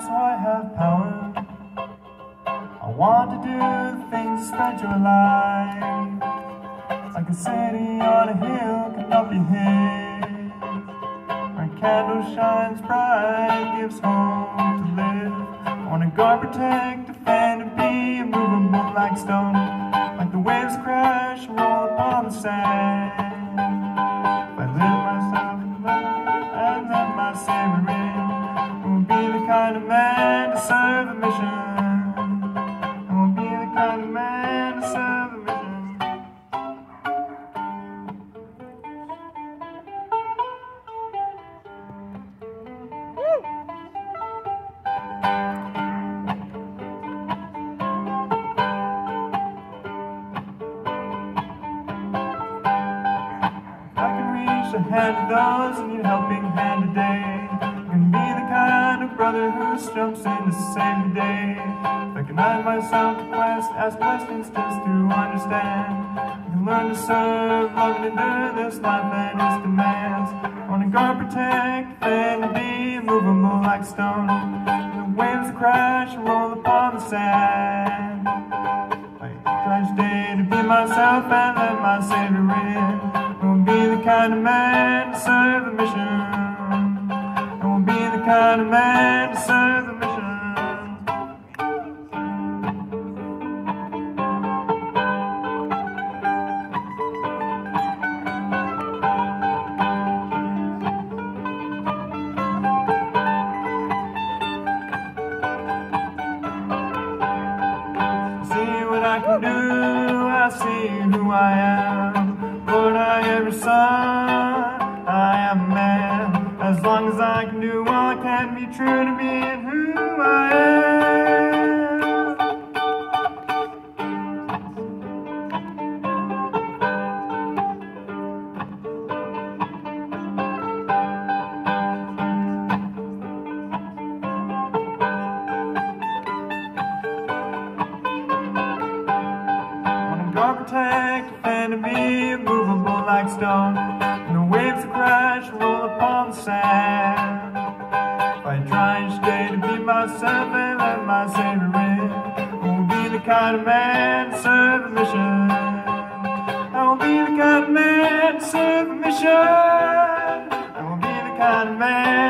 so I have power. I want to do things to spread your light. Like a city on a hill cannot be hid. Where a candle shines bright, gives hope to live. I want to guard, protect, defend, and be immovable like stone. Like the waves crash roll upon the sand. Mission. I can reach a hand to those who need a helping hand today. Can be brother who jumps in the day. I can add myself to quest, ask questions just to understand. I can learn to serve, love, and endure this life and its demands. Want to guard, protect, and be immovable like stone. The waves crash and roll upon the sand. I each day to be myself and let my Savior in. I will be the kind of man to serve the mission. Kind of man to serve the mission. See what I can do, I see who I am. Lord, I am your long as I can do I can, be true to me and who I am. Protect, and be immovable like stone. Waves crash roll upon sand. If I try each day to be myself and let my Savior in, I will be the kind of man to serve the mission. I will be the kind of man to serve the mission. I will be the kind of man